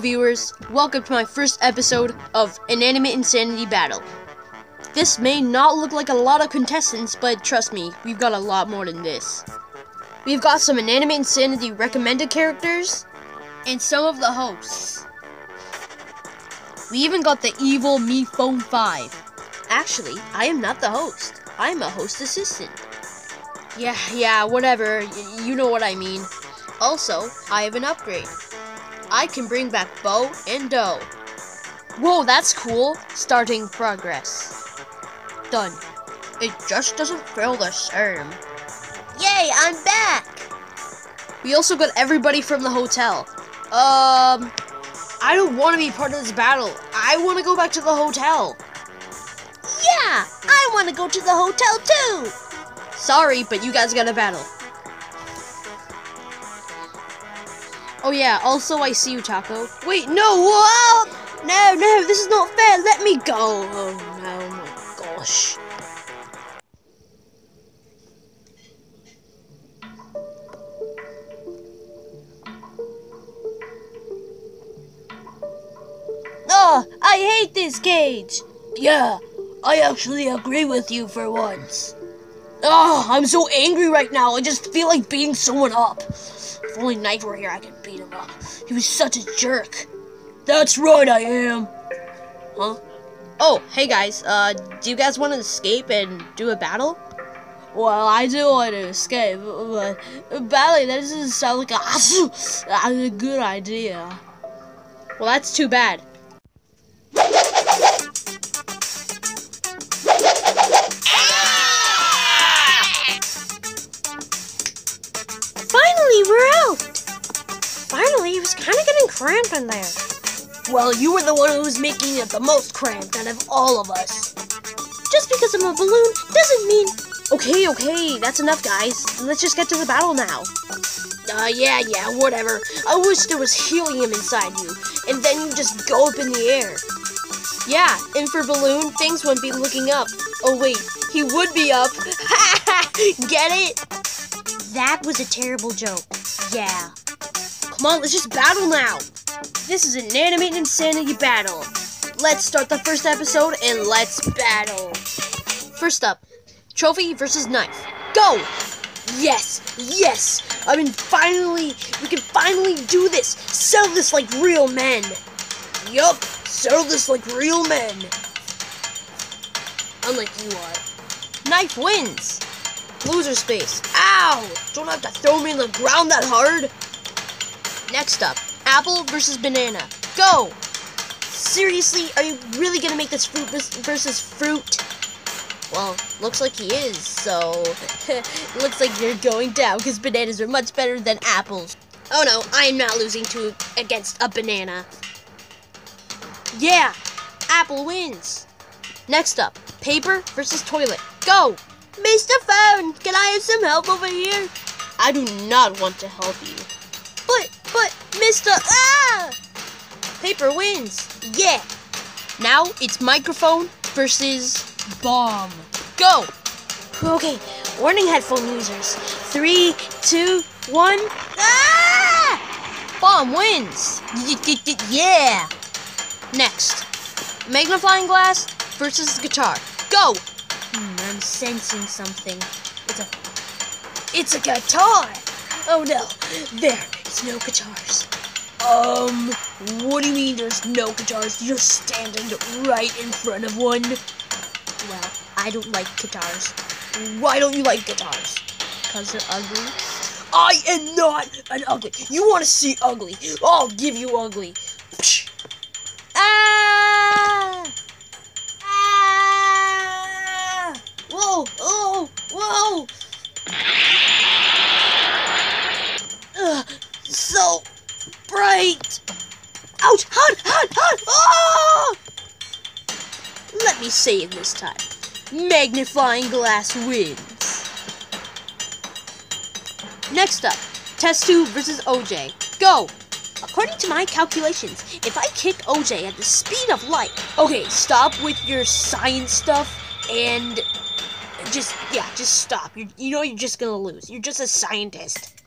Viewers, welcome to my first episode of Inanimate Insanity Battle. This may not look like a lot of contestants, but trust me, we've got a lot more than this. We've got some Inanimate Insanity recommended characters, and some of the hosts. We even got the evil Me Phone 5. Actually, I am not the host. I am a host assistant. Yeah, yeah, whatever. Y- you know what I mean. Also, I have an upgrade. I can bring back Bow and Dough. Whoa, that's cool. Starting progress. Done. It just doesn't feel the same. Yay, I'm back! We also got everybody from the hotel. Um, I don't want to be part of this battle. I want to go back to the hotel. Yeah, I want to go to the hotel too. Sorry, but you guys got a battle. Oh yeah, also I see you, Taco. Wait, no, whoa! No, no, this is not fair. Let me go. Oh no, my gosh. Oh, I hate this cage. Yeah, I actually agree with you for once. Oh, I'm so angry right now. I just feel like beating someone up. If only Knife were here, I could beat him up. He was such a jerk. That's right, I am. Huh? Oh, hey guys. Uh, do you guys want to escape and do a battle? Well, I do want to escape, but battle that doesn't sound like a, a good idea. Well, that's too bad. Cramped in there. Well, you were the one who was making it the most cramped out of all of us. Just because I'm a balloon doesn't mean. Okay, okay, that's enough, guys. Let's just get to the battle now. Uh, yeah, yeah, whatever. I wish there was helium inside you, and then you just go up in the air. Yeah, and for Balloon, things wouldn't be looking up. Oh, wait, he would be up. Get it? That was a terrible joke. Yeah. Come on, let's just battle now. This is Inanimate Insanity battle. Let's start the first episode and let's battle. First up, trophy versus knife. Go! Yes, yes. I mean, finally, we can finally do this. Sell this like real men. Yup, sell this like real men. Unlike you are. Knife wins. Loser space. Ow! Don't have to throw me in the ground that hard. Next up, apple versus banana. Go! Seriously, are you really gonna make this fruit versus fruit? Well, looks like he is, so looks like you're going down because bananas are much better than apples. Oh no, I am not losing to against a banana. Yeah, apple wins. Next up, paper versus toilet. Go! Mr. Phone, can I have some help over here? I do not want to help you. But, Mr. Ah! Paper wins. Yeah. Now it's microphone versus bomb. Go. Okay, warning headphone users. Three, two, one. Ah! Bomb wins. Yeah. Next, magnifying glass versus guitar. Go. Hmm, I'm sensing something. It's a, it's a guitar. Oh no, there is no guitars. Um, what do you mean there's no guitars? You're standing right in front of one. Well, I don't like guitars. Why don't you like guitars? Because they're ugly? I am not an ugly. You want to see ugly? I'll give you ugly. Bright! Ouch! Hot! Hot! Hot! Oh! Let me say it this time. Magnifying glass wins. Next up, Test Tube versus OJ. Go! According to my calculations, if I kick OJ at the speed of light. Okay, stop with your science stuff and just, yeah, just stop. you you know you're just gonna lose. You're just a scientist.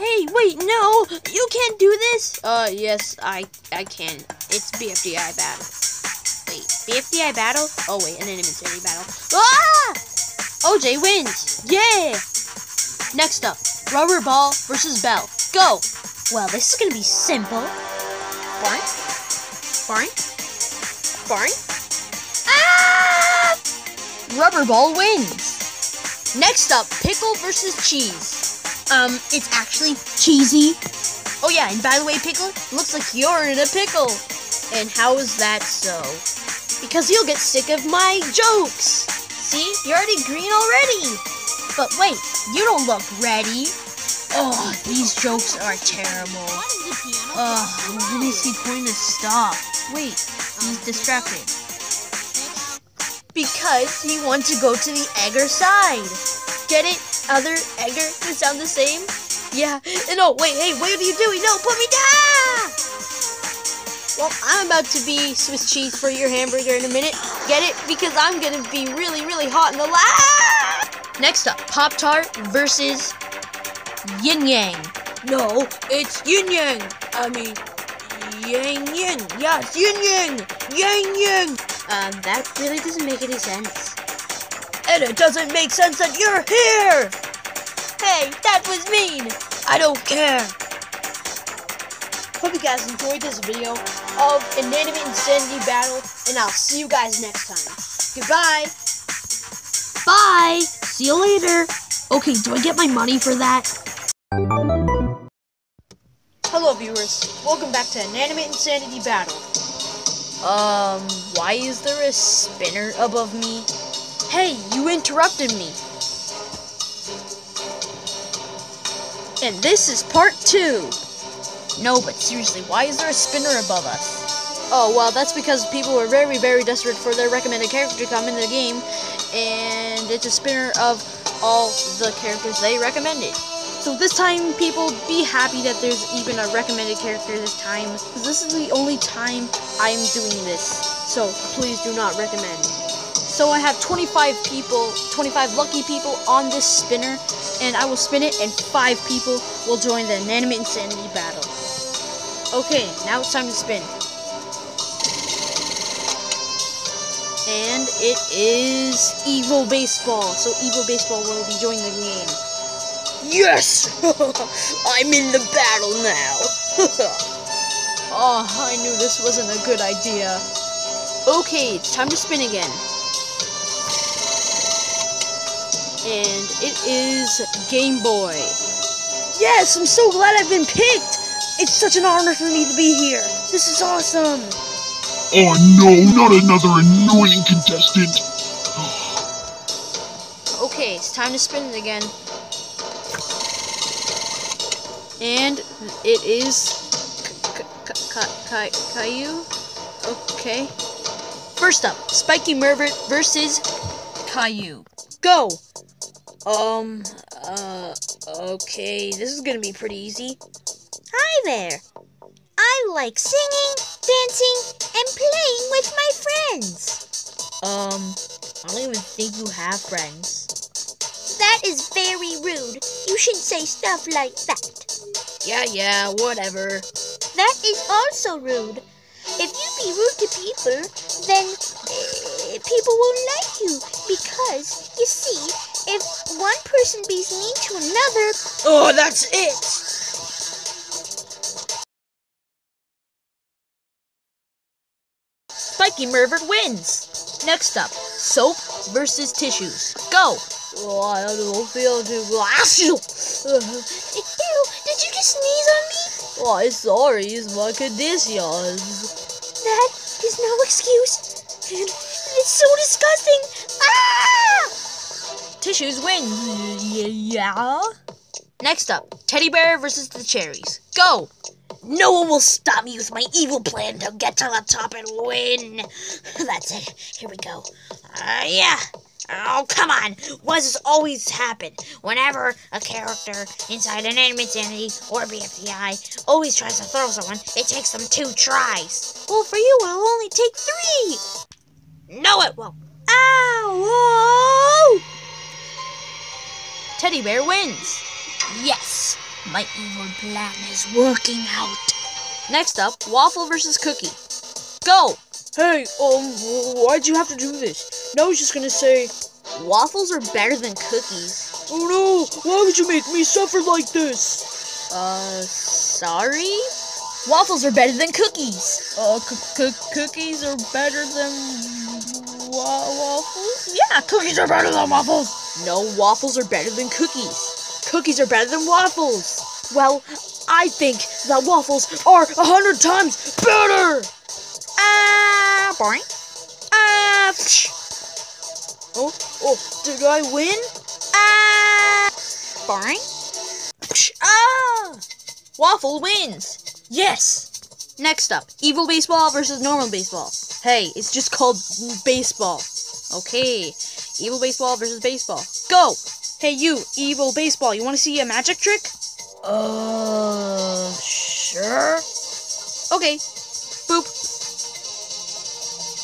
Hey, wait, no! You can't do this! Uh, yes, I I can. It's BFDI battle. Wait, BFDI battle? Oh wait, an enemy battle. Ah! OJ wins! Yeah! Next up, Rubber Ball versus Bell. Go! Well, this is gonna be simple. Barn? Barn? Barn? Ah! Rubber Ball wins. Next up, Pickle versus Cheese. Um, it's actually cheesy. Oh yeah, and by the way, Pickle, looks like you're in a pickle. And how is that so? Because you'll get sick of my jokes. See, you're already green already. But wait, you don't look ready. Oh, these jokes are terrible. Oh, when is he going to stop? Wait, he's distracted. Because he wants to go to the Egger side. Get it? Other Egger to sound the same? Yeah. No, wait, hey, what are you doing? No, put me down! Well, I'm about to be Swiss cheese for your hamburger in a minute. Get it? Because I'm gonna be really, really hot in the lab. Next up, Pop Tart versus Yin Yang. No, it's Yin Yang. I mean, Yang Yang. Yes, Yin Yang. Yang Yang. Um, that really doesn't make any sense. And it doesn't make sense that you're here! Hey, that was mean! I don't care! Hope you guys enjoyed this video of Inanimate Insanity Battle, and I'll see you guys next time. Goodbye! Bye! See you later. Okay, do I get my money for that? Hello viewers, welcome back to Inanimate Insanity Battle. Um, why is there a spinner above me? Hey, you interrupted me. And this is part two. No, but seriously, why is there a spinner above us? Oh, well, that's because people were very, very desperate for their recommended character to come in the game, and it's a spinner of all the characters they recommended. So this time, people be happy that there's even a recommended character this time, because this is the only time I'm doing this. So please do not recommend. So I have 25 people, 25 lucky people on this spinner, and I will spin it, and five people will join the Inanimate Insanity battle. Okay, now it's time to spin. And it is Evil Baseball, so Evil Baseball will be joining the game. Yes! I'm in the battle now! oh, I knew this wasn't a good idea. Okay, it's time to spin again. And it is Game Boy. Yes, I'm so glad I've been picked! It's such an honor for me to be here. This is awesome! Oh no, not another annoying contestant. Okay, it's time to spin it again. And it is Caillou. Okay. First up, Spiky Mervert versus Caillou. Go! Um, uh, okay, this is gonna be pretty easy. Hi there. I like singing, dancing, and playing with my friends. Um, I don't even think you have friends. That is very rude. You should say stuff like that. Yeah, yeah, whatever. That is also rude. If you be rude to people, then people won't like you because you see, if one person be mean to another, Oh, that's it! Spiky Mervert wins! Next up, soap versus tissues. Go! Oh, I don't feel too ew, did you just sneeze on me? Oh, I'm sorry, it's my conditions. That is no excuse. And it's so disgusting. Ah! Tissues win. Yeah. Next up, teddy bear versus the cherries. Go! No one will stop me with my evil plan to get to the top and win. That's it. Here we go. Uh, yeah. Oh, come on. Why does this always happen? Whenever a character inside Inanimate Insanity or BFDI always tries to throw someone, it takes them two tries. Well, for you, it'll only take three. No, it won't. Ow! Teddy bear wins. Yes. My evil plan is working out. Next up, Waffle versus Cookie. Go! Hey, um, why'd you have to do this? Now I was just gonna say, Waffles are better than cookies. oh no, why would you make me suffer like this? Uh, sorry? Waffles are better than cookies. Uh, cookies are better than wa- waffles? Yeah, cookies are better than waffles. No, waffles are better than cookies. Cookies are better than waffles. Well, I think that waffles are a hundred times better. Ah, boring. Ah, psh. Oh, oh, did I win? Ah, boring. Ah, Waffle wins. Yes! Next up, Evil Baseball versus Normal Baseball. Hey, it's just called baseball. Okay, Evil Baseball versus baseball. Go! Hey, you, evil baseball, you want to see a magic trick? Uh, sure. Okay, boop.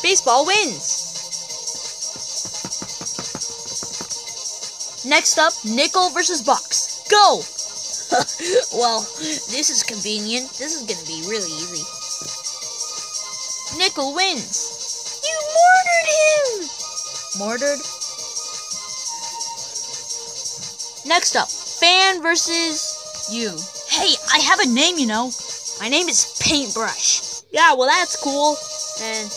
Baseball wins! Next up, Nickel versus Box. Go! well, this is convenient. This is gonna be really easy. Nickel wins! You murdered him! Murdered? Next up, Fan versus you. Hey, I have a name, you know. My name is Paintbrush. Yeah, well that's cool. And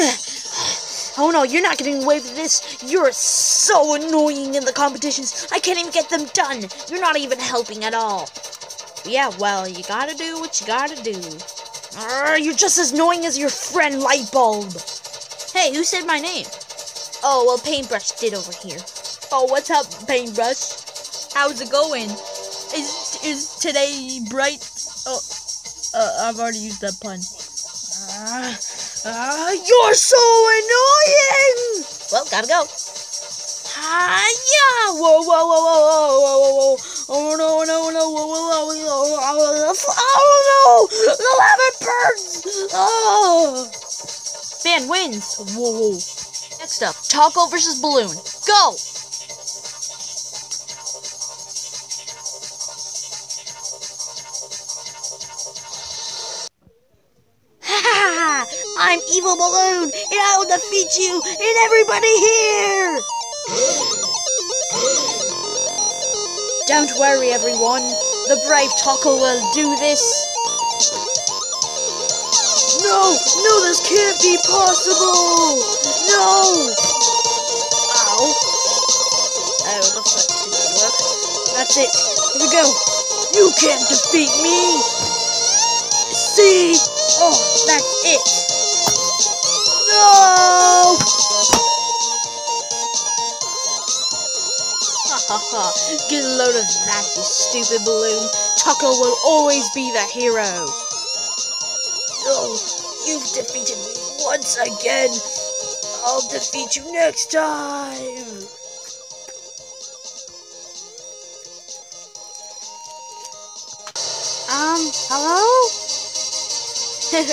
Oh no, you're not getting away with this. You're so annoying in the competitions. I can't even get them done. You're not even helping at all. Yeah, well, you gotta do what you gotta do. Arr, you're just as annoying as your friend Lightbulb. Hey, who said my name? Oh, well, Paintbrush did over here. Oh, what's up, Paintbrush? How's it going? Is is today bright? Oh, uh, I've already used that pun. Ah, ah, you're so annoying! Well, gotta go. Ah, yeah! Whoa, whoa, whoa, whoa, whoa, whoa, whoa, whoa. Oh, no, no, no, whoa, whoa, whoa, whoa, oh, no! The lava burns! Oh! Fan wins. Whoa. Next up, Taco versus Balloon. Go! I'm Evil Balloon, and I will defeat you and everybody here! Don't worry, everyone. The brave Taco will do this. No! No, this can't be possible! No! Ow. Oh, the fuck didn't work. That's it. Here we go. You can't defeat me! See? Oh, that's it. Ha ha ha. Get a load of that, you stupid balloon. Taco will always be the hero. Oh, you've defeated me once again. I'll defeat you next time. Um, hello?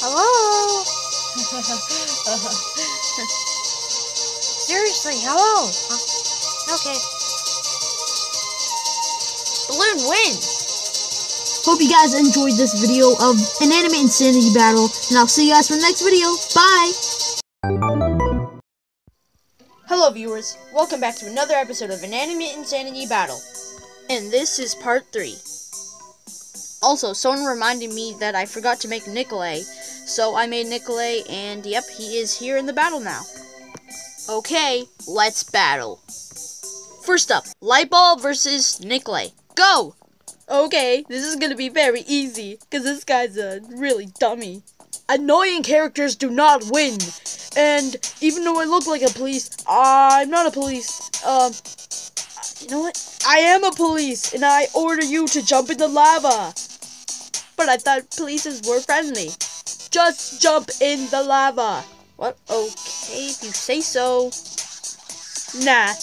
hello? Seriously, hello? Huh? Okay. Balloon wins. Hope you guys enjoyed this video of Inanimate Insanity Battle, and I'll see you guys for the next video. Bye! Hello, viewers. Welcome back to another episode of Inanimate Insanity Battle. And this is part three. Also, someone reminded me that I forgot to make Nicolay, so I made Nicolay, and yep, he is here in the battle now. Okay, let's battle. First up, Lightbulb versus Nicolay. Go! Okay, this is gonna be very easy, because this guy's a really dummy. Annoying characters do not win. And even though I look like a police, I'm not a police. Um, you know what? I am a police, and I order you to jump in the lava. But I thought polices were friendly. Just jump in the lava. What? Okay, if you say so. Nah.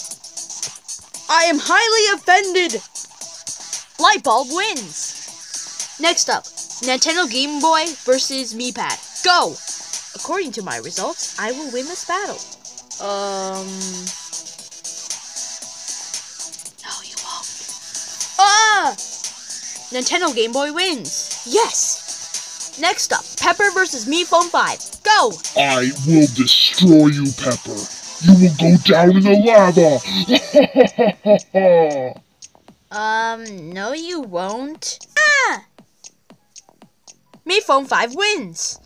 I am highly offended. Lightbulb wins. Next up, Nintendo Game Boy versus MePad. Go! According to my results, I will win this battle. Um... No, you won't. Ah! Nintendo Game Boy wins. Yes! Next up, Pepper versus Me Phone 5. Go! I will destroy you, Pepper. You will go down in the lava. Um, no you won't. Me Phone 5 wins.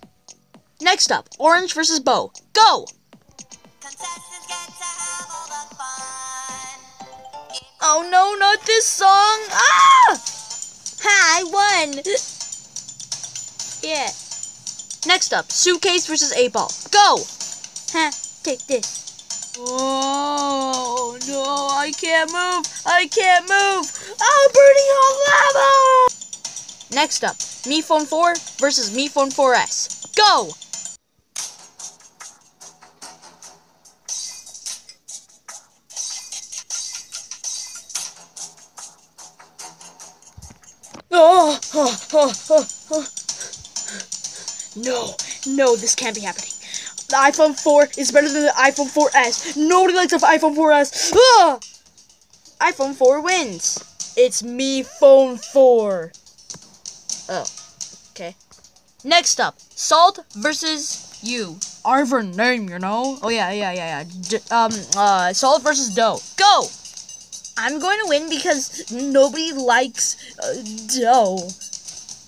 Next up, Orange versus Bow. Go! Oh no, not this song! Ah! Ha, I won! yeah. Next up, Suitcase versus 8 Ball. Go! Ha, take this. Oh no, I can't move! I can't move! I'm burning on lava! Next up, Me Phone 4 versus Me Phone 4S. Go! Oh, oh, oh, oh, oh. No, no, this can't be happening. The iPhone 4 is better than the iPhone 4S. Nobody likes the iPhone 4S. Ah! iPhone 4 wins. It's me phone 4. Oh, okay. Next up, Salt versus you. Our name, you know. Oh yeah, yeah, yeah, yeah. D- um, uh, Salt versus Dough. Go. I'm going to win because nobody likes uh, dough.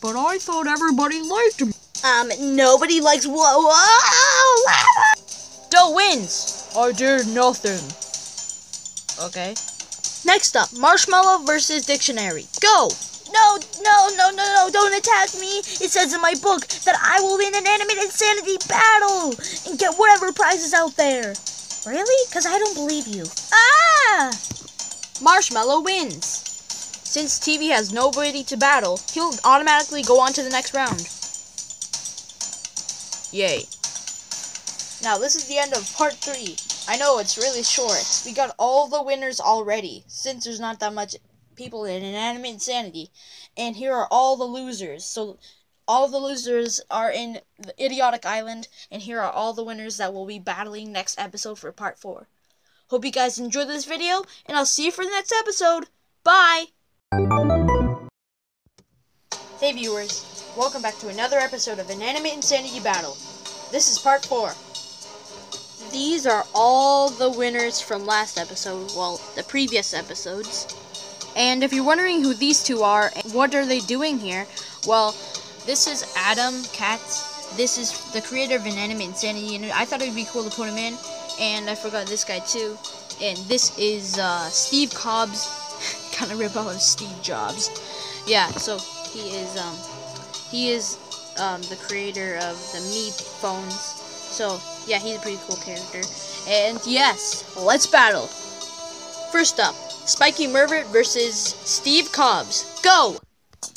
But I thought everybody liked him. Um, nobody likes whoa, whoa, lava. Dough wins. I did nothing. Okay. Next up, Marshmallow versus Dictionary. Go. No, no, no, no, no, don't attack me. It says in my book that I will win an animate insanity battle and get whatever prizes out there. Really? Because I don't believe you. Ah! Marshmallow wins. Since TV has nobody to battle, he'll automatically go on to the next round. Yay. Now, this is the end of part 3. I know it's really short. We got all the winners already, since there's not that much people in Inanimate Insanity. And here are all the losers. So, all the losers are in the Idiotic Island, and here are all the winners that will be battling next episode for part 4. Hope you guys enjoyed this video, and I'll see you for the next episode. Bye! Hey viewers, welcome back to another episode of Inanimate Insanity Battle. This is part 4. These are all the winners from last episode, well, the previous episodes. And if you're wondering who these two are and what are they doing here, well, this is Adam Katz. This is the creator of Inanimate Insanity, and I thought it would be cool to put him in. And I forgot this guy too. And this is uh, Steve Cobbs, kind of rip off of Steve Jobs. Yeah, so he is um, he is um, the creator of the Me phones. So yeah, he's a pretty cool character. And yes, let's battle. First up, Spiky Mervert versus Steve Cobbs. Go!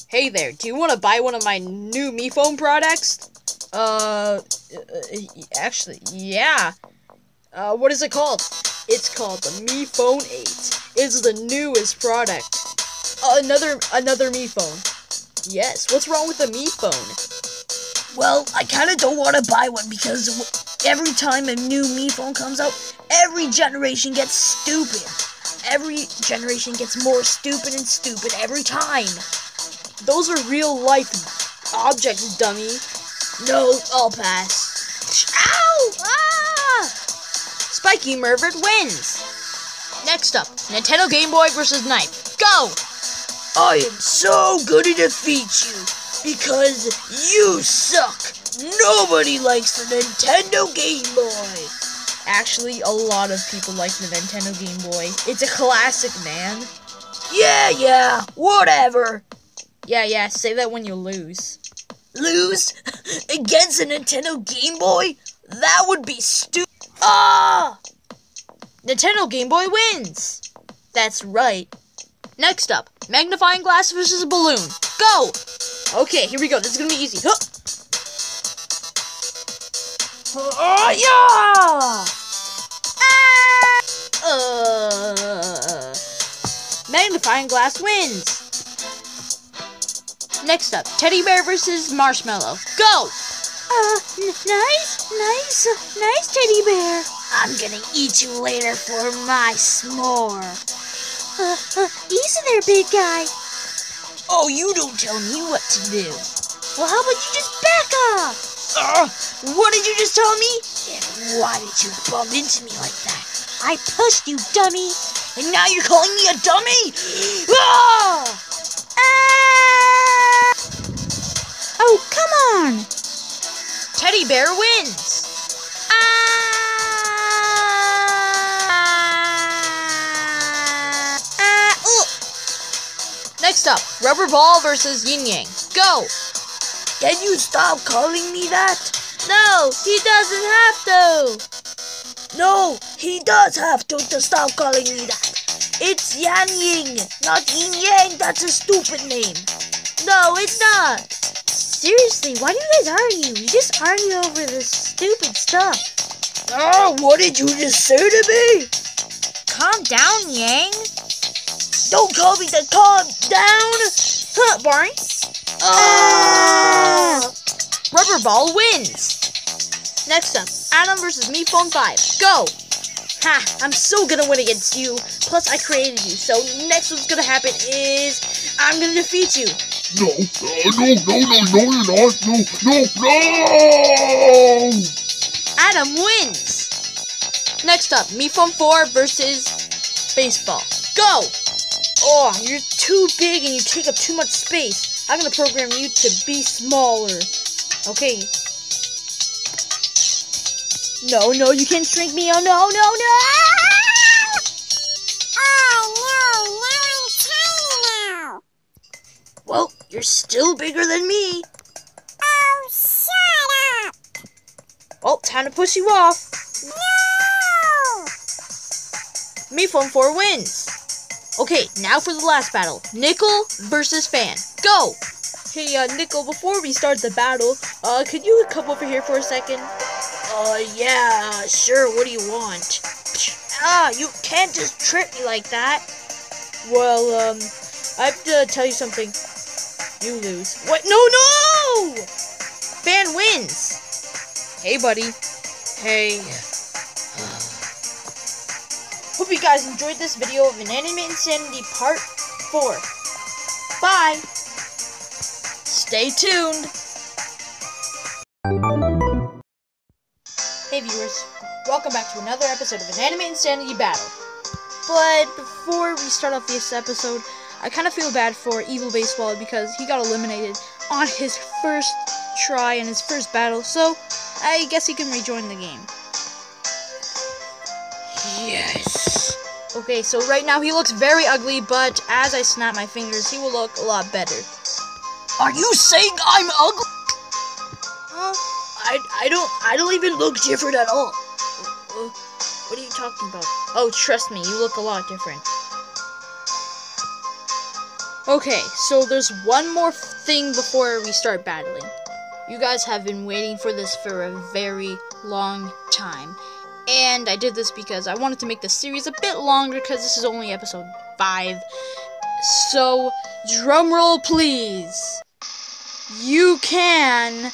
Hey there, do you want to buy one of my new Me phone products? Uh, uh, actually, yeah. Uh, what is it called? It's called the Me Phone 8. It's the newest product. Uh, another another Me Phone. Yes, what's wrong with the Me Phone? Well, I kind of don't want to buy one because every time a new Me phone comes out, every generation gets stupid. Every generation gets more stupid and stupid every time. Those are real life objects, dummy. No, I'll pass. Ow! Ah! Spiky Mervert wins. Next up, Nintendo Game Boy versus Knife. Go! I am so good to defeat you because you suck. Nobody likes the Nintendo Game Boy. Actually, a lot of people like the Nintendo Game Boy. It's a classic, man. Yeah, yeah, whatever. Yeah, yeah, say that when you lose. Lose against a Nintendo Game Boy? That would be stupid. Ah! Nintendo Game Boy wins! That's right. Next up, magnifying glass versus a balloon. Go! Okay, here we go. This is gonna be easy. Huh. Oh, yeah! Ah! Uh, magnifying glass wins. Next up, teddy bear versus marshmallow. Go! Uh, nice, nice, nice teddy bear. I'm gonna eat you later for my s'more. Uh, uh, easy there, big guy. Oh, you don't tell me what to do. Well, how about you just back off? Uh, what did you just tell me? And why did you bump into me like that? I pushed you, dummy. And now you're calling me a dummy? Ah! Ah! Oh, come on. Teddy bear wins. Rubber Ball versus Yin Yang. Go! Can you stop calling me that? no, he doesn't have to. No, he does have to, to stop calling me that. It's Yan Ying, not Yin Yang. That's a stupid name. No, it's not. Seriously, why do you guys argue? You just argue over this stupid stuff. Oh, what did you just say to me? Calm down, Yang. Don't tell me to calm down. Huh, Barney? Ah! Rubber Ball wins! Next up, Adam versus Me Phone 5. Go! Ha! I'm so gonna win against you. Plus, I created you. So next, what's gonna happen is I'm gonna defeat you. No, uh, no, no, no, no, you're not. No, no, no! Adam wins! Next up, Me Phone 4 versus Baseball. Go! Oh, you're too big and you take up too much space. I'm gonna program you to be smaller. Okay. No, no, you can't shrink me. Oh, no, no, no! Oh, well, you're still bigger than me. Oh, shut up. Well, time to push you off. No! Me Phone 4 wins! Okay, now for the last battle. Nickel versus Fan. Go! Hey, uh, Nickel, before we start the battle, uh, could you come over here for a second? Uh, yeah, sure. What do you want? Ah, you can't just trip me like that. Well, um, I have to tell you something. You lose. What? No, no! Fan wins! Hey, buddy. Hey. Hope you guys enjoyed this video of Inanimate Insanity Part 4. Bye! Stay tuned! Hey viewers, welcome back to another episode of Inanimate Insanity Battle. But before we start off this episode, I kind of feel bad for Evil Baseball because he got eliminated on his first try in his first battle, so I guess he can rejoin the game. Yes. Okay, so right now he looks very ugly, but as I snap my fingers, he will look a lot better. Are you saying I'm ugly? Huh? I I don't I don't even look different at all. Uh, what are you talking about? Oh, trust me, you look a lot different. Okay, so there's one more thing before we start battling. You guys have been waiting for this for a very long time. And I did this because I wanted to make the series a bit longer because this is only episode 5. So, drum roll please. You can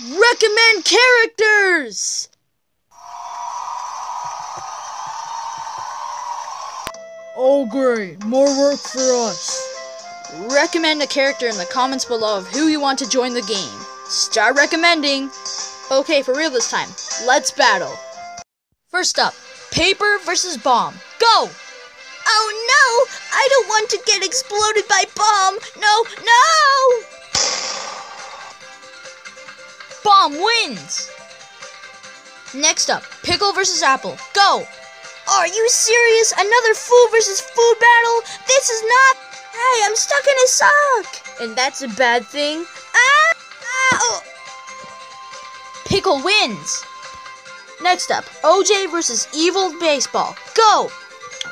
recommend characters. Oh great, more work for us. Recommend a character in the comments below of who you want to join the game. Start recommending. Okay, for real this time. Let's battle. First up, paper versus bomb. Go! Oh no! I don't want to get exploded by bomb! No, no! Bomb wins! Next up, pickle versus apple. Go! Are you serious? Another food versus food battle? This is not. Hey, I'm stuck in a sock! And that's a bad thing. Ah! ah oh. Pickle wins! Next up, OJ versus Evil Baseball. Go!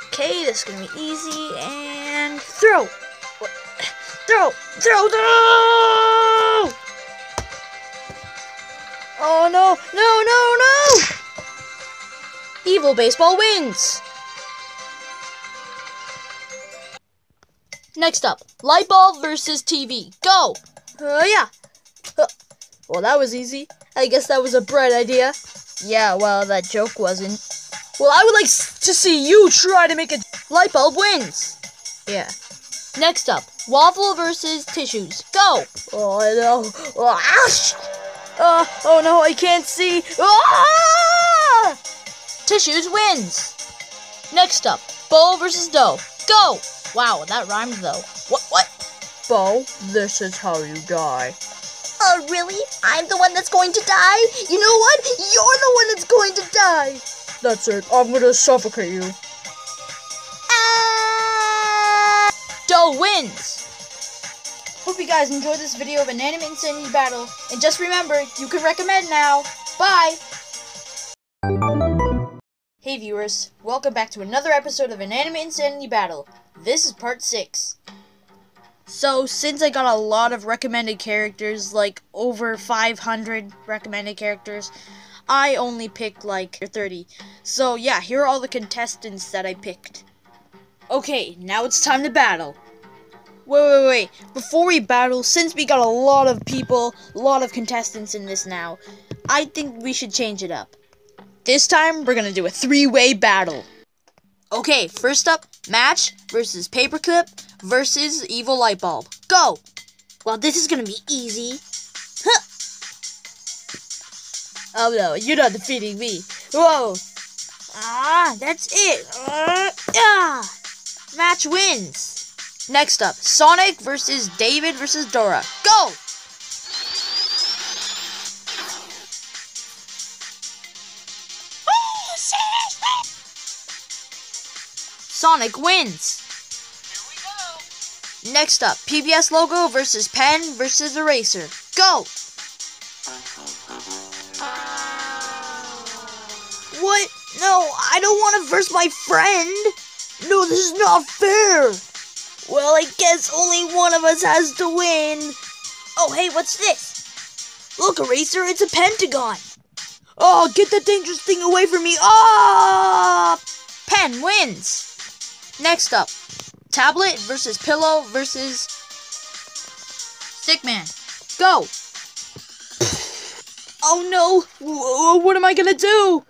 Okay, this is gonna be easy. And throw! Throw! Throw! Throw! Oh no! No! No! No! Evil Baseball wins! Next up, light bulb versus TV. Go! Uh, yeah. Uh, well, that was easy. I guess that was a bright idea. Yeah, well, that joke wasn't. Well, I would like to see you try to make a Light bulb wins! Yeah. Next up, waffle versus tissues. Go! Oh, know. Oh! Uh, oh no, I can't see. Ah! Tissues wins. Next up, bowl versus dough. Go! Wow, that rhymed though. What? What? Bow, this is how you die. Oh, really? I'm the one that's going to die? You know what? You're the one that's going to die. That's it. I'm gonna suffocate you. Ah! Dough wins. Hope you guys enjoyed this video of Inanimate Insanity Battle. And just remember, you can recommend now. Bye! Hey viewers, welcome back to another episode of Inanimate Insanity Battle. This is part 6. So, since I got a lot of recommended characters, like over 500 recommended characters, I only picked like 30. So, yeah, here are all the contestants that I picked. Okay, now it's time to battle. Wait, wait, wait. Before we battle, since we got a lot of people, a lot of contestants in this now, I think we should change it up. This time, we're gonna do a three-way battle. Okay, first up, match versus paperclip versus evil light bulb. Go! Well, this is gonna be easy. Oh no, you're not defeating me. Whoa! Ah, that's it. Uh, ah. Match wins. Next up, Sonic versus David versus Dora. Go! Sonic wins. Next up, PBS logo versus pen versus eraser. Go! What? No, I don't want to verse my friend. No, this is not fair. Well, I guess only one of us has to win. Oh, hey, what's this? Look, Eraser, it's a pentagon. Oh, get that dangerous thing away from me. Ah! Pen wins. Next up, tablet versus pillow versus stickman. Go. Oh no! Wh- What am I gonna do?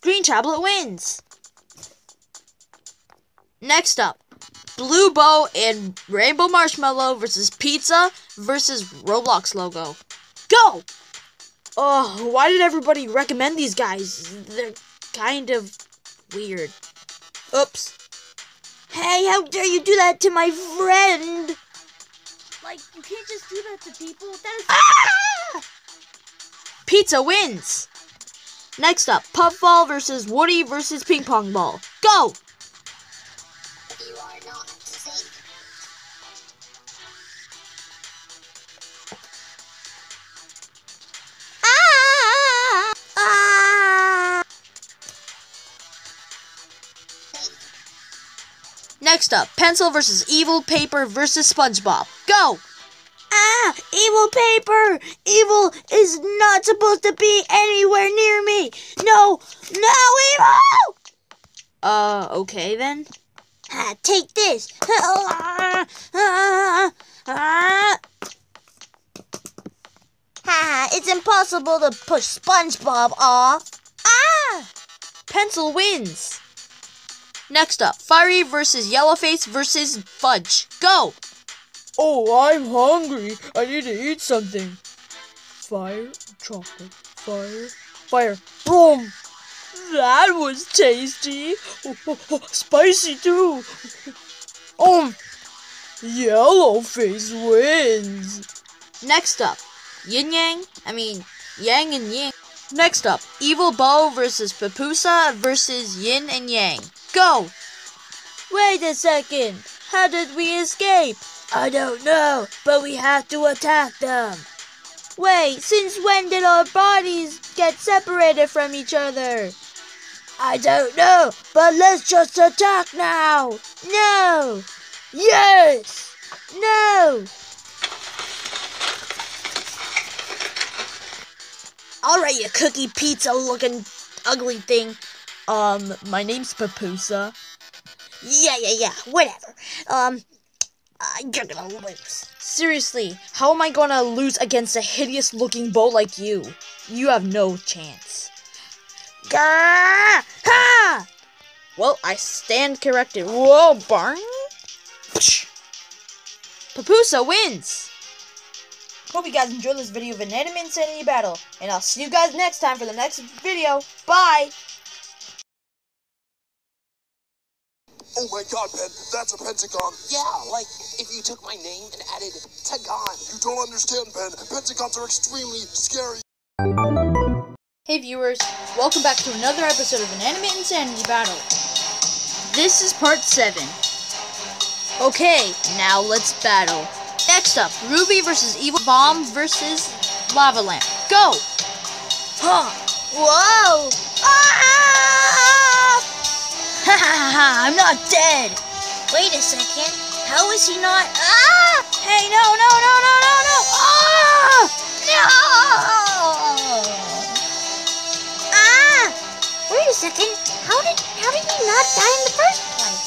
Green tablet wins. Next up, Blue Bow and Rainbow Marshmallow versus Pizza versus Roblox logo. Go! Oh, why did everybody recommend these guys? They're kind of weird. Oops. Hey, how dare you do that to my friend? Like, you can't just do that to people. That is. Ah! Pizza wins. Next up, Puffball versus Woody versus Ping Pong Ball. Go! Next up, Pencil versus Evil Paper versus SpongeBob. Go! Ah! Evil paper! Evil is not supposed to be anywhere near me! No! No, evil! Uh, okay then. Ah, take this! Ah, ah, ah. Ha! It's impossible to push SpongeBob off. Ah! Pencil wins. Next up, Firey versus Yellowface versus Fudge. Go! Oh, I'm hungry. I need to eat something. Fire, chocolate, fire, fire. Boom! That was tasty. Oh, oh, oh, spicy too. Um, Yellowface wins. Next up, Yin Yang. I mean, Yang and Yin. Next up, Evil Bow versus Papusa versus Yin and Yang. Go! Wait a second. How did we escape? I don't know, but we have to attack them. Wait, since when did our bodies get separated from each other? I don't know, but let's just attack now. No. Yes. No. Alright, you cookie pizza looking ugly thing. Um, my name's Papusa. Yeah, yeah, yeah. Whatever. Um, uh, you're gonna lose. Seriously, how am I gonna lose against a hideous looking bow like you? You have no chance. Gah! Ha! Well, I stand corrected. Whoa, barn! Papusa wins! Hope you guys enjoyed this video of Inanimate Insanity Battle, and I'll see you guys next time for the next video. Bye! Oh my god, Pen, that's a pentagon. Yeah, like if you took my name and added Tagon. You don't understand, Pen. Pentagons are extremely scary. Hey viewers, welcome back to another episode of Inanimate Insanity Battle. This is part 7. Okay, now let's battle. Next up, Ruby versus Evil Bomb versus Lava Lamp. Go! Huh! Whoa! Ah! Ha ha ha I'm not dead! Wait a second. How is he not? Ah! Hey, no, no, no, no, no, no! Ah! No! Ah! Wait a second. How did how did he not die in the first place?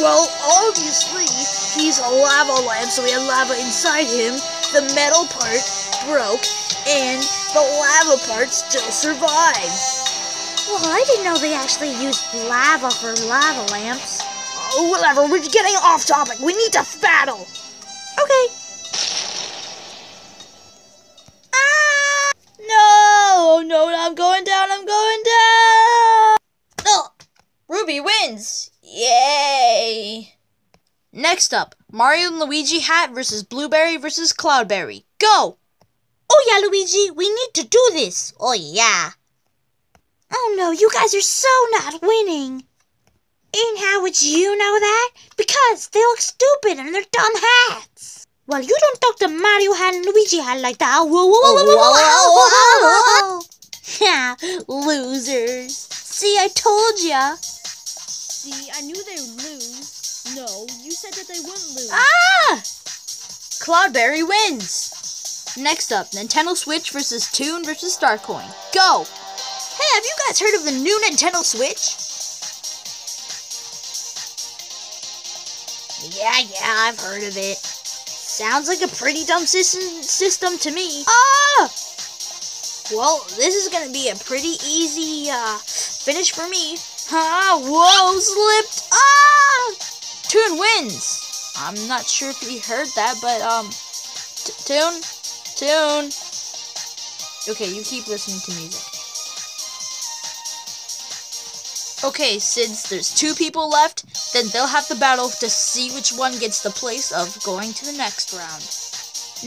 Well, obviously, he's a lava lamp, so he had lava inside him. The metal part broke, and the lava part still survived. Well, I didn't know they actually used lava for lava lamps. Oh, whatever, we're getting off topic. We need to battle. Okay. Ah! No, no, I'm going down, I'm going down. No, Ruby wins. Yay. Next up, Mario and Luigi Hat versus Blueberry versus Cloudberry. Go! Oh yeah, Luigi, we need to do this. Oh yeah. Oh no, you guys are so not winning. And how would you know that? Because they look stupid and they're dumb hats. Well, you don't talk to Mario hat and Luigi hat like that. Whoa, whoa, whoa, whoa, whoa, whoa, whoa, losers. See, I told ya. See, I knew they would lose. No, you said that they wouldn't lose. Ah! Cloudberry wins. Next up, Nintendo Switch versus Toon versus Starcoin. Go! Hey, have you guys heard of the new Nintendo Switch? Yeah, yeah, I've heard of it. Sounds like a pretty dumb system, system to me. Ah! Well, this is gonna be a pretty easy uh, finish for me. Ah, whoa, slipped. Ah! Toon wins. I'm not sure if you heard that, but um, t- Toon, Toon. Okay, you keep listening to music. Okay, since there's two people left, then they'll have the battle to see which one gets the place of going to the next round.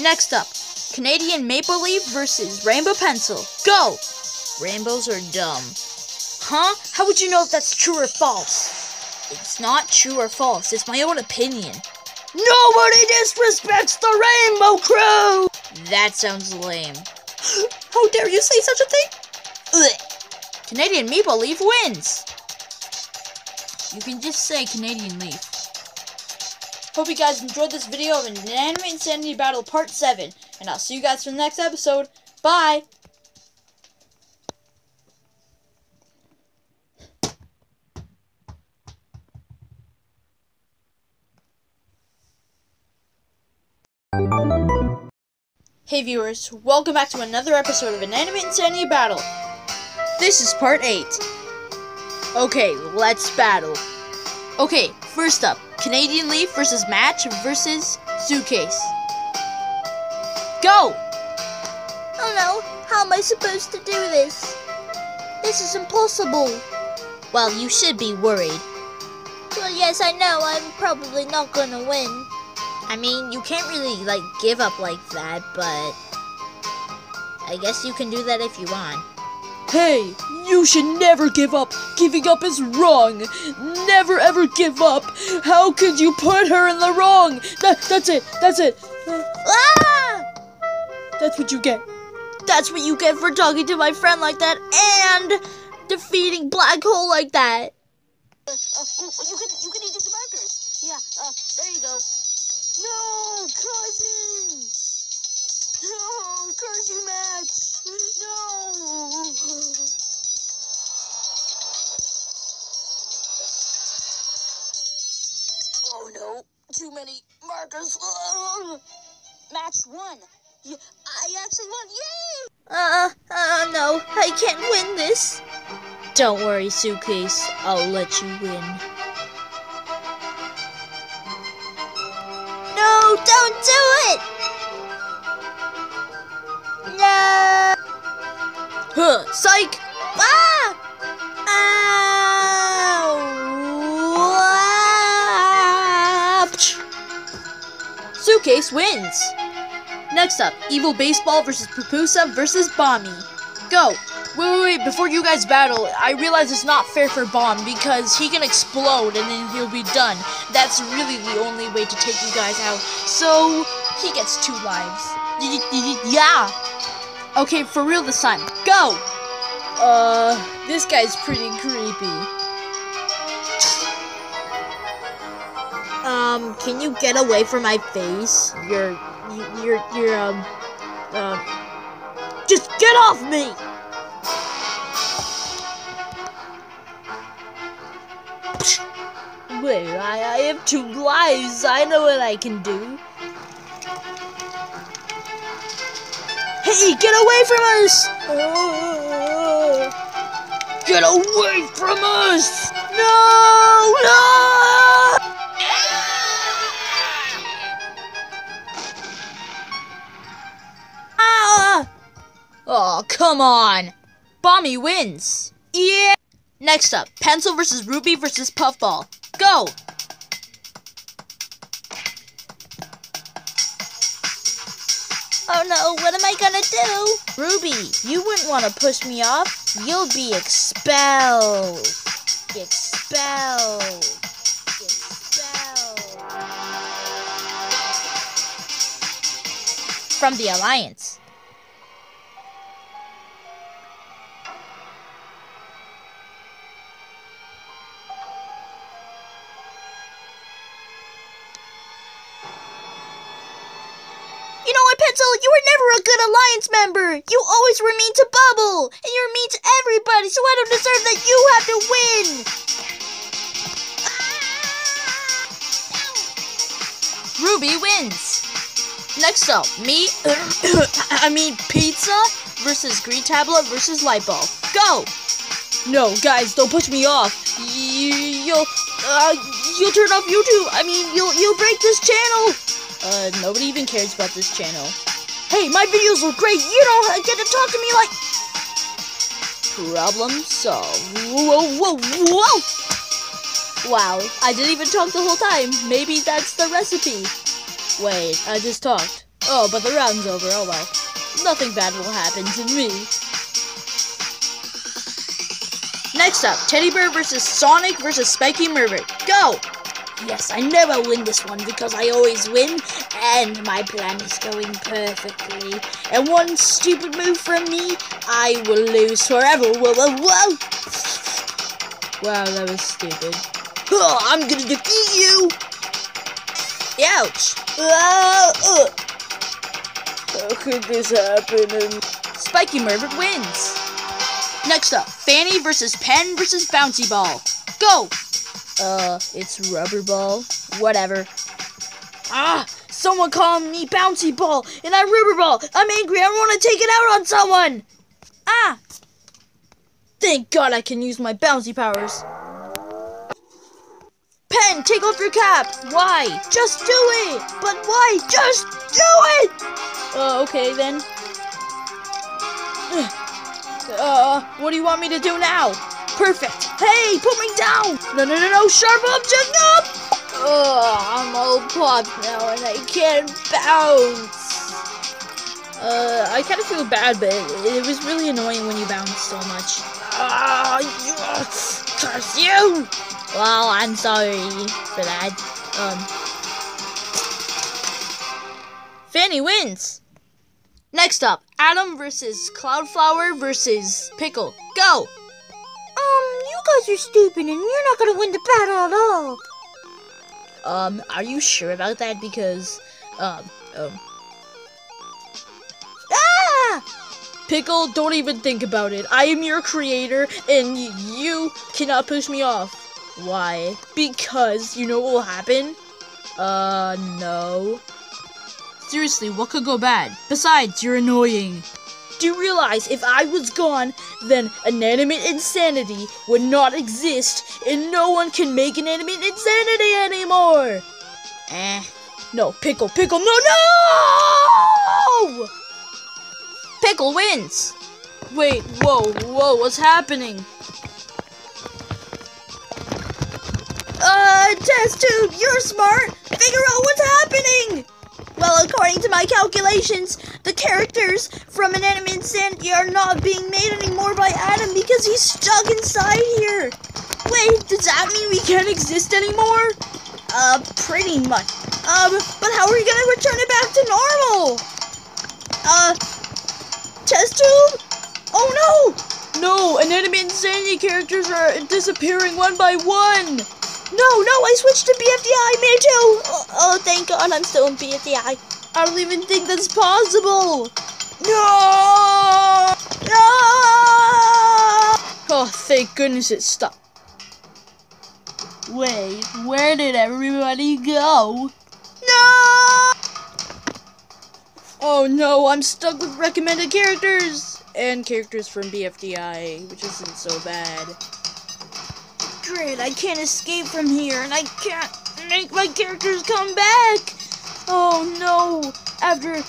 Next up, Canadian Maple Leaf versus Rainbow Pencil. Go! Rainbows are dumb. Huh? How would you know if that's true or false? It's not true or false, it's my own opinion. Nobody disrespects the Rainbow Crew! That sounds lame. How dare you say such a thing? Ugh. Canadian Maple Leaf wins! You can just say Canadian Leaf. Hope you guys enjoyed this video of an Inanimate Insanity Battle Part 7, and I'll see you guys for the next episode. Bye! Hey viewers, welcome back to another episode of Inanimate Insanity Battle. This is part 8. Okay, let's battle. Okay, first up, Canadian Leaf versus Match versus Suitcase. Go! Oh no, how am I supposed to do this? This is impossible. Well, you should be worried. Well, yes, I know. I'm probably not gonna win. I mean, you can't really, like, give up like that, but... I guess you can do that if you want. Hey, you should never give up. Giving up is wrong. Never ever give up. How could you put her in the wrong? That, that's it. That's it. Uh, Ah! That's what you get. That's what you get for talking to my friend like that and defeating Black Hole like that. Uh, ooh, you can you can eat these markers. Yeah, uh, there you go. No, cousins. No, curse you, Max. No. Oh no, too many markers. Ugh. Match won. Yeah, I actually won. Yay! Uh, uh, no, I can't win this. Don't worry, Suitcase. I'll let you win. No, don't do it! No! Huh, psych! Ah! Ouch! Suitcase wins. Next up, Evil Baseball versus Pupusa versus Bomby. Go. Wait, wait, wait, before you guys battle, I realize it's not fair for Bomb because he can explode and then he'll be done. That's really the only way to take you guys out. So, he gets two lives. Y- Yeah. Okay, for real this time. Go! Uh, this guy's pretty creepy. Um, can you get away from my face? You're, you- you're, you're, um, um, just get off me! Wait, I, I have two lives. I know what I can do. Hey, get away from us! Get away from us! No! No! Ah! Oh, come on. Bomby wins. Yeah. Next up, Pencil versus Ruby versus Puffball. Go. Oh no, what am I gonna do? Ruby, you wouldn't want to push me off. You'll be expelled. Expelled. Expelled. From the Alliance. Member. You always were mean to Bubble, and you're mean to everybody, so I don't deserve that you have to win. Ruby wins. Next up, me, I mean Pizza versus Green Tablet versus Lightbulb. Go. No, guys, don't push me off. You, you'll, uh, you'll turn off YouTube. I mean, you'll, you'll break this channel. Uh, nobody even cares about this channel. Hey, my videos look great. You don't get to talk to me like. Problem solved. Whoa, whoa, whoa! Wow, I didn't even talk the whole time. Maybe that's the recipe. Wait, I just talked. Oh, but the round's over. Oh well. Nothing bad will happen to me. Next up, Teddy Bear versus Sonic versus Spiky Mermaid. Go! Yes, I never win this one because I always win, and my plan is going perfectly. And one stupid move from me, I will lose forever. Whoa, whoa, whoa! Wow, that was stupid. Huh, I'm gonna defeat you! Ouch! Ah, uh. How could this happen? And... Spiky Mermaid wins. Next up, Fanny versus Pen versus Bouncy Ball. Go! Uh, it's Rubber Ball. Whatever. Ah! Someone called me Bouncy Ball, and I'm Rubber Ball. I'm angry. I want to take it out on someone. Ah! Thank God I can use my bouncy powers. Pen, take off your cap. Why? Just do it. But why? Just do it. Uh, okay then. Uh, what do you want me to do now? Perfect. Hey, put me down. No, no, no, no. Sharp object up. Ugh, I'm all popped now and I can't bounce. Uh, I kind of feel bad, but it, it was really annoying when you bounced so much. Ah, you, curse you! Well, I'm sorry for that. Um, Fanny wins. Next up, Adam versus Cloudflower versus Pickle. Go. Um, you guys are stupid and you're not gonna win the battle at all. Um, are you sure about that? Because, um, um. Ah! Pickle, don't even think about it. I am your creator, and you cannot push me off. Why? Because you know what will happen? Uh, no. Seriously, what could go bad? Besides, you're annoying. Do you realize if I was gone, then inanimate insanity would not exist, and no one can make inanimate insanity anymore? Eh. No, pickle, pickle, no, no! Pickle wins. Wait, whoa, whoa, what's happening? Uh, test tube, you're smart. Figure out what's happening. Well, according to my calculations, the characters from Inanimate Insanity are not being made anymore by Adam because he's stuck inside here. Wait, does that mean we can't exist anymore? Uh, pretty much. Um, but how are we gonna return it back to normal? Uh, test tube? Oh no! No, inanimate insanity characters are disappearing one by one. No, no, I switched to BFDI, me too! Oh, oh, thank God I'm still in BFDI. I don't even think that's possible. No! No! Oh, thank goodness it stopped. Wait, where did everybody go? No! Oh no, I'm stuck with recommended characters and characters from BFDI, which isn't so bad. Great, I can't escape from here, and I can't make my characters come back! Oh no! After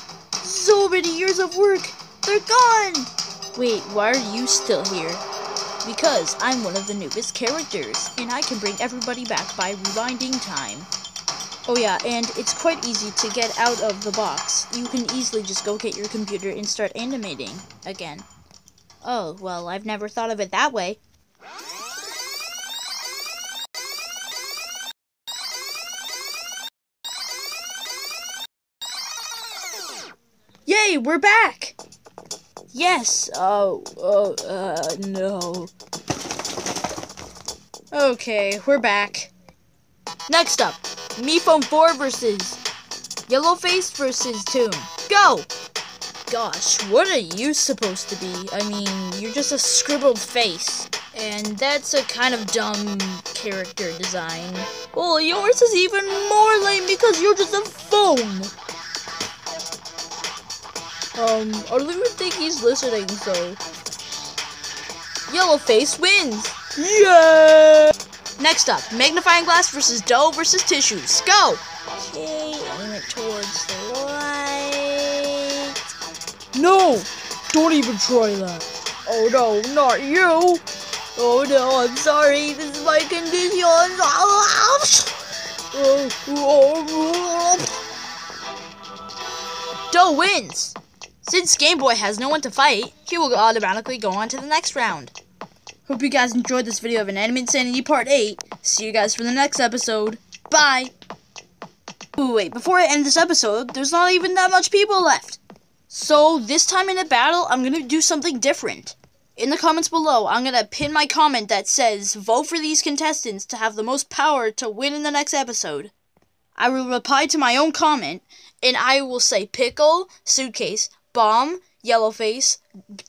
so many years of work, they're gone! Wait, why are you still here? Because I'm one of the newest characters, and I can bring everybody back by rewinding time. Oh yeah, and it's quite easy to get out of the box. You can easily just go get your computer and start animating again. Oh, well, I've never thought of it that way. Yay, we're back! Yes, oh, oh, uh, no. Okay, we're back. Next up, MePhone 4 versus Yellowface versus Tomb. Go! Gosh, what are you supposed to be? I mean, you're just a scribbled face. And that's a kind of dumb character design. Well, yours is even more lame because you're just a phone. Um, I don't even think he's listening, so. Yellowface wins! Yeah! Next up, magnifying glass versus dough versus tissues. Go! Okay, aim it towards the light. No! Don't even try that. Oh no, not you! Oh no, I'm sorry, this is my condition. Oh, oh, oh. Dough wins! Since Game Boy has no one to fight, he will automatically go on to the next round. Hope you guys enjoyed this video of Inanimate Insanity Part 8. See you guys for the next episode. Bye! Ooh, wait, before I end this episode, there's not even that much people left. So, this time in a battle, I'm gonna do something different. In the comments below, I'm gonna pin my comment that says, vote for these contestants to have the most power to win in the next episode. I will reply to my own comment, and I will say Pickle, Suitcase, Bomb, Yellowface,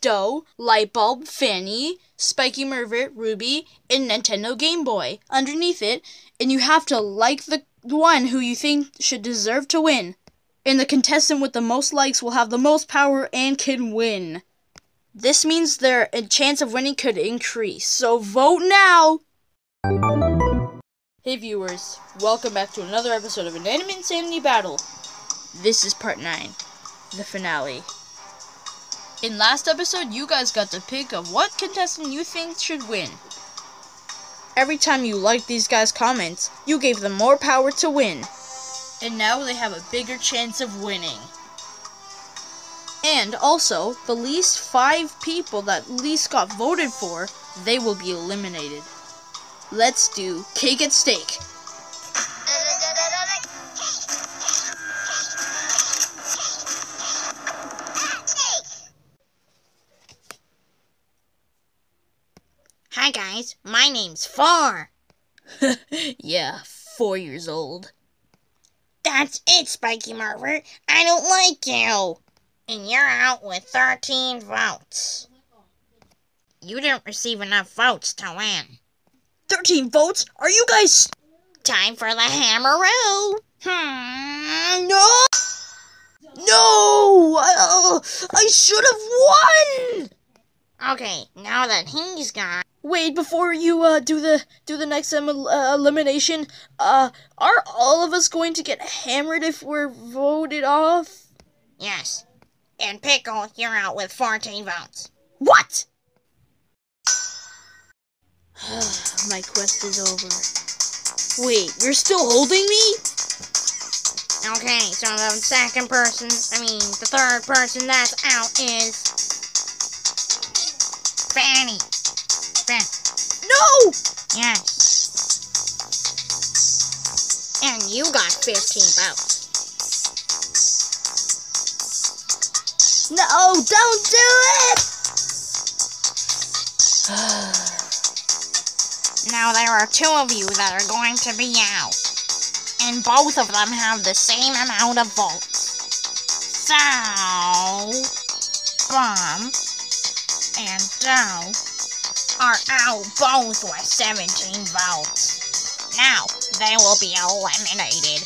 Dough, Lightbulb, Fanny, Spiky Mervert, Ruby, and Nintendo Game Boy underneath it, and you have to like the one who you think should deserve to win. And the contestant with the most likes will have the most power and can win. This means their uh, chance of winning could increase, so vote now! Hey viewers, welcome back to another episode of Inanimate Insanity Battle. This is part 9, the finale. In last episode, you guys got to pick of what contestant you think should win. Every time you liked these guys' comments, you gave them more power to win. And now they have a bigger chance of winning. And also, the least five people that least got voted for, they will be eliminated. Let's do cake at stake. My name's Four. yeah, four years old. That's it, Spiky Mervert. I don't like you. And you're out with 13 votes. You didn't receive enough votes to win. 13 votes? Are you guys. Time for the hammeroo. Hmm, no! No! I, I should have won! Okay, now that he's gone, Wait, before you uh, do the do the next um, uh, elimination, uh, are all of us going to get hammered if we're voted off? yes. And Pickle, you're out with 14 votes. What? My quest is over. Wait, you're still holding me? Okay, so the second person, I mean, the third person that's out is. Fanny. No! Yes. And you got 15 votes. No, don't do it! Now there are two of you that are going to be out. And both of them have the same amount of votes. So, Bomb and Dough are out both with 17 votes. Now, they will be eliminated.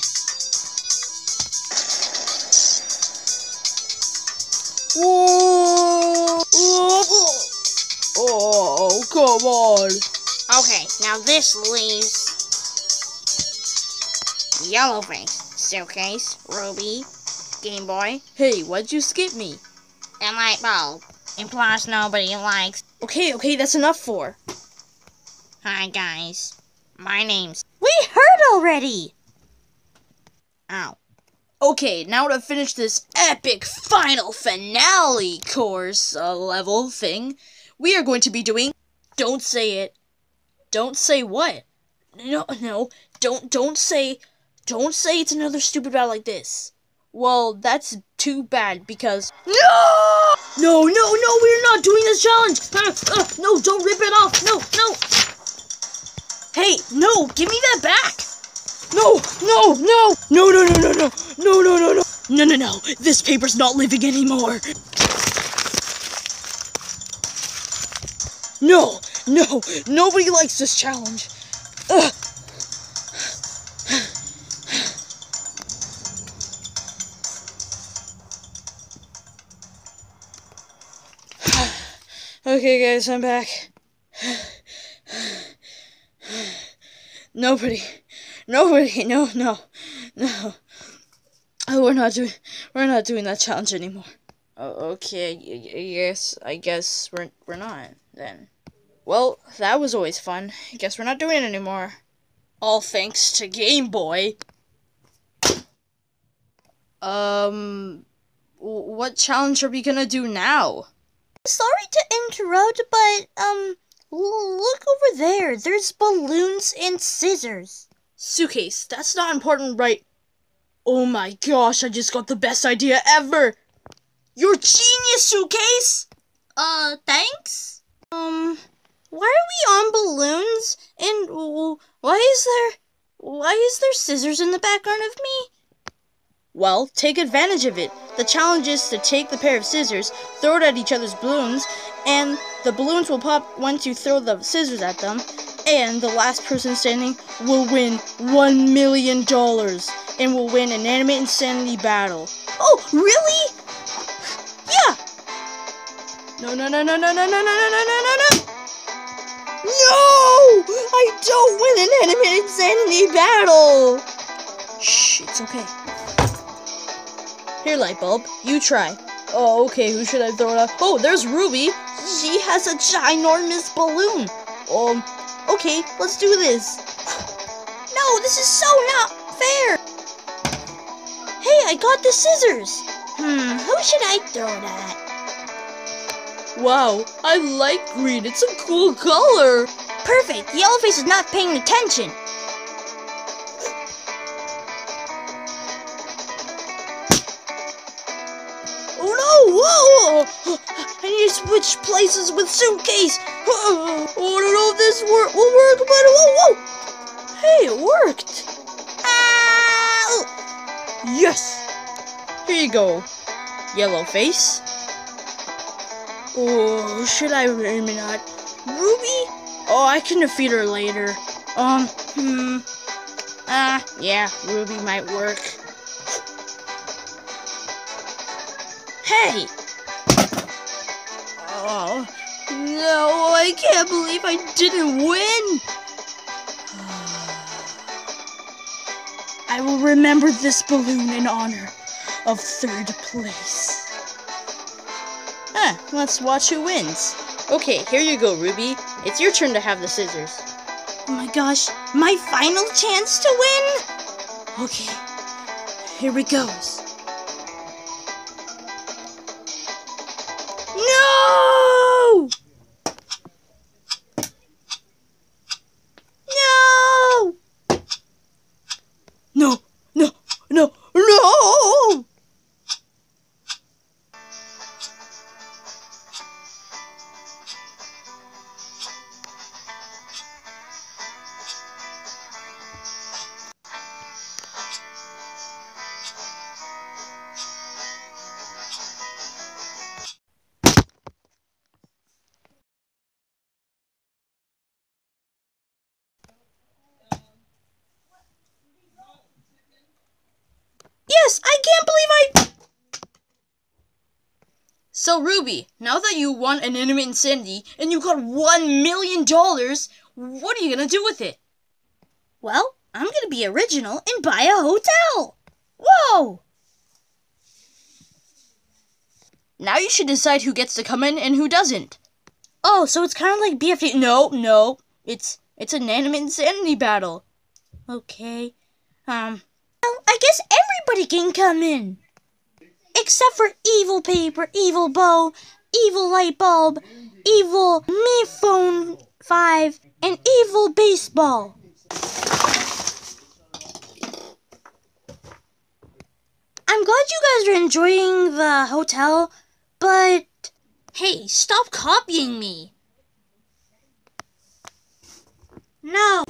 Oh, come on. Okay, now this leaves Yellowface, Suitcase, Ruby, Game Boy, Hey, why'd you skip me? and Light Bulb. And plus nobody likes. Okay, okay, that's enough for. Hi guys, my name's. We heard already. Ow. Okay, now to finish this epic final finale course uh, level thing, we are going to be doing. Don't say it. Don't say what? No, no. Don't don't say. Don't say it's another stupid battle like this. Well, that's too bad because. No! No, no, no! We're not doing this challenge. Uh, uh, no, don't rip it off. No, no. Hey, no! Give me that back. No, no, no, no, no, no, no, no, no, no, no, no, no, no, no. This paper's not living anymore. No, no, nobody likes this challenge. Ugh. Okay, guys, I'm back. Nobody, nobody, no, no, no. Oh, we're not doing, we're not doing that challenge anymore. Oh, okay, yes, I guess we're we're not then. Well, that was always fun. I guess we're not doing it anymore. All thanks to Game Boy. Um, what challenge are we gonna do now? Sorry to interrupt, but um, look over there. There's balloons and scissors. Suitcase, that's not important, right? Oh my gosh, I just got the best idea ever! You're genius, Suitcase! Uh, thanks. Um, why are we on balloons? And why is there why is there scissors in the background of me? Well, take advantage of it. The challenge is to take the pair of scissors, throw it at each other's balloons, and the balloons will pop once you throw the scissors at them, and the last person standing will win $1 million and will win an Animate Insanity battle. Oh, really? Yeah! No, no, no, no, no, no, no, no, no, no, no, no, no! No! I don't win an Animate Insanity battle! Shh, it's okay. Here, Lightbulb, you try. Oh, okay, who should I throw it at? Oh, there's Ruby! She has a ginormous balloon! Um, okay, let's do this. No, this is so not fair. Hey, I got the scissors. Hmm, who should I throw it at? Wow, I like green. It's a cool color. Perfect. Yellowface is not paying attention. Switch places with suitcase. Oh, I don't know if this wor- will work, but whoa, whoa! Hey, it worked. Ow! Yes. Here you go, yellow face. Oh, should I or not? Ruby? Oh, I can defeat her later. Um, hmm. Ah, yeah, Ruby might work. Hey! Oh, no, I can't believe I didn't win. I will remember this balloon in honor of third place. Huh, let's watch who wins. Okay, here you go, Ruby. It's your turn to have the scissors. Oh my gosh, my final chance to win? Okay, here we goes. Ruby, now that you won an Inanimate Insanity and you got one million dollars, what are you gonna do with it? Well, I'm gonna be original and buy a hotel. Whoa! Now you should decide who gets to come in and who doesn't. Oh, so it's kind of like BFD. No, no, it's it's an Inanimate Insanity battle. Okay. Um. Well, I guess everybody can come in. Except for evil paper, evil bow, evil light bulb, evil me phone 5, and evil baseball. I'm glad you guys are enjoying the hotel, but Hey, stop copying me! no.